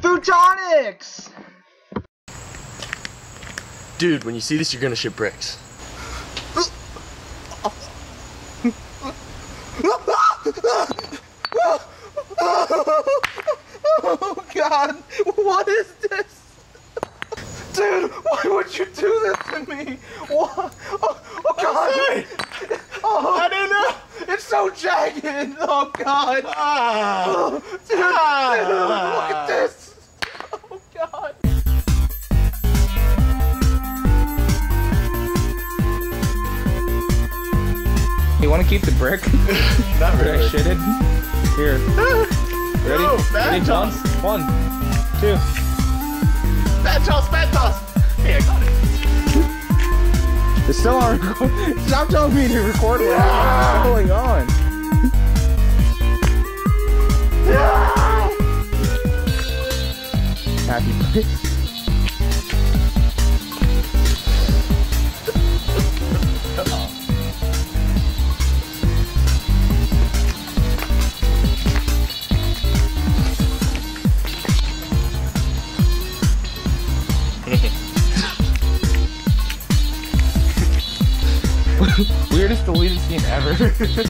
Futonics! Dude, when you see this, you're gonna shit bricks. Oh god, what is this? Dude, why would you do this to me? What? Oh, oh god! Oh, I didn't know! It's so jagged! Oh god! Ah. Oh, dude, dude, ah. You want to keep the brick? Not that I shitted? Here. Ready? No, bad Ready? toss. One, two. Bad toss, bad toss! Hey, I got it. It's still on record. Stop telling me to record Yeah. going on. Happy birthday. Weirdest deleted scene ever.